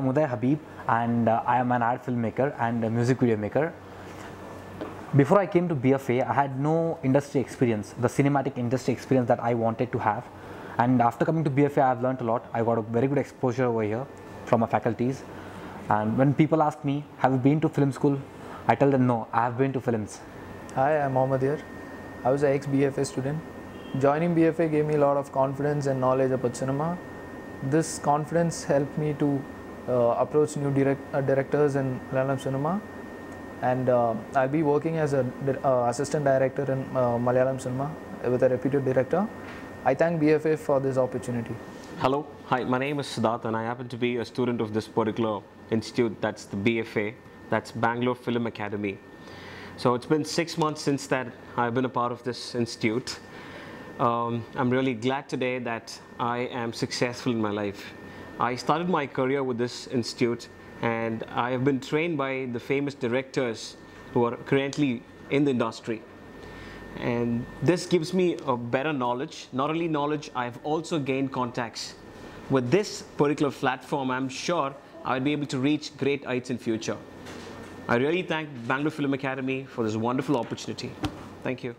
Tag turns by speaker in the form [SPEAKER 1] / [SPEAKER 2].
[SPEAKER 1] Uday Habib, and uh, I am an art filmmaker and a music video maker. Before I came to BFA, I had no industry experience, the cinematic industry experience that I wanted to have. And after coming to BFA, I've learned a lot. I got a very good exposure over here from my faculties. And when people ask me, have you been to film school? I tell them, no, I have been to films.
[SPEAKER 2] Hi, I'm Mohammad here. I was an ex-BFA student. Joining BFA gave me a lot of confidence and knowledge about cinema. This confidence helped me to approach new direct, uh, directors in Malayalam cinema. And uh, I'll be working as an uh, assistant director in uh, Malayalam cinema with a reputed director. I thank BFA for this opportunity.
[SPEAKER 3] Hello, hi, my name is Siddharth and I happen to be a student of this particular institute, that's the BFA, that's Bangalore Film Academy. So it's been six months since that I've been a part of this institute. Um, I'm really glad today that I am successful in my life. I started my career with this institute and I have been trained by the famous directors who are currently in the industry. And this gives me a better knowledge. Not only knowledge, I've also gained contacts. With this particular platform, I'm sure I'll be able to reach great heights in future. I really thank Bangalore Film Academy for this wonderful opportunity. Thank you.